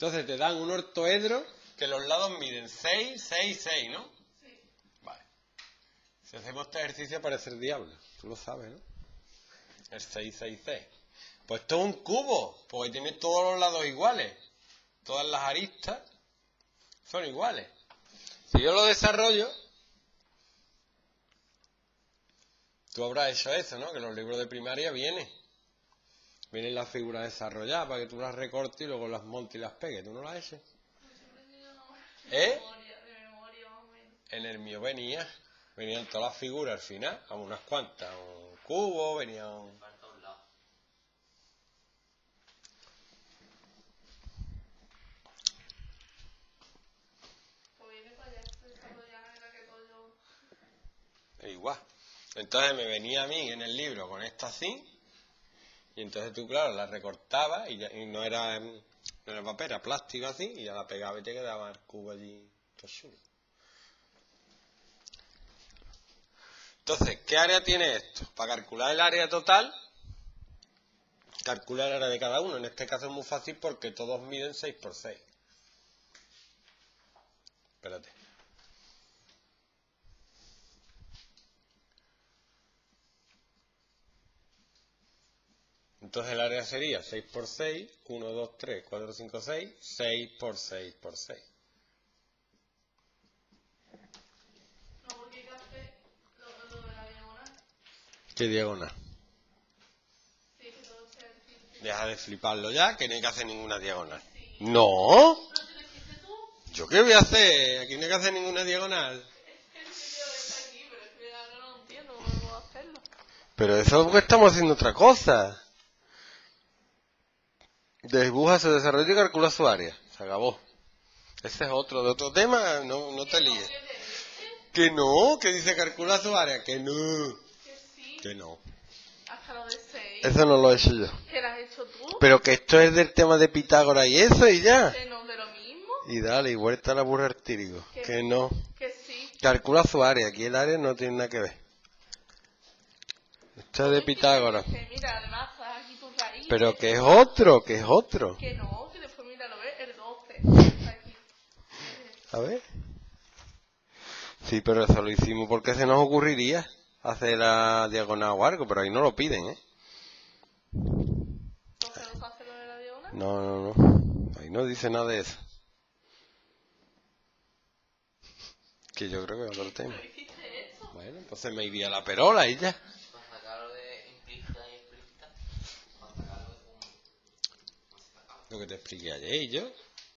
Entonces te dan un ortoedro que los lados miden 6, 6, 6, ¿no? Sí. Vale. Si hacemos este ejercicio parece el diablo. Tú lo sabes, ¿no? El 6, 6, 6. Pues esto es un cubo, porque tiene todos los lados iguales. Todas las aristas son iguales. Si yo lo desarrollo, tú habrás hecho eso, ¿no? Que los libros de primaria viene. Vienen las figuras desarrolladas para que tú las recortes y luego las montes y las pegues. ¿Tú no las tenido ¿Eh? En el mío venía, venían todas las figuras al final, a unas cuantas, un cubo, venía un... Falta un lado. Pues igual. Entonces me venía a mí en el libro con esta así, y entonces tú, claro, la recortabas y, ya- y no, era, no era papel, era plástico así, y ya la pegaba y te quedaba el cubo allí. Entonces, ¿qué área tiene esto? Para calcular el área total, calcular el área de cada uno. En este caso es muy fácil porque todos miden 6 por 6. Espérate. Entonces el área sería 6 por 6, 1, 2, 3, 4, 5, 6, 6 por 6 por 6. No, porque hay que hacer lo, lo de la diagonal. ¿Qué diagonal? Deja de fliparlo ya, que no hay que hacer ninguna diagonal. ¡No! ¿No te? ¿Yo qué voy a hacer? Aquí no hay que hacer ninguna diagonal. Pero eso es porque estamos haciendo otra cosa. Dibuja su desarrollo y calcula su área. Se acabó. Ese es otro, de otro tema, no, no te líes. Que no, que dice calcula su área, que no. Que sí. Que no. Hasta lo de 6. Eso no lo he hecho yo. ¿Que lo has hecho tú? Pero que esto es del tema de Pitágoras y eso y ya. Que no de lo mismo. Y dale, y vuelta a la burra. ¿Qué? Que no. Que sí. Calcula su área, aquí el área no tiene nada que ver. Esto es de Pitágoras. Que mira, además Pero que es otro, que es otro. Que no, que después mira, lo ves, el 12. Está aquí. A ver. Sí, pero eso lo hicimos porque se nos ocurriría hacer la diagonal o algo, pero ahí no lo piden, ¿eh? No se hace lo de la diagonal. No, no, no. Ahí no dice nada de eso. Que yo creo que es otro tema. Bueno, entonces me iría a la perola y ya. Para sacarlo de implícita y explícita. Para sacarlo de un...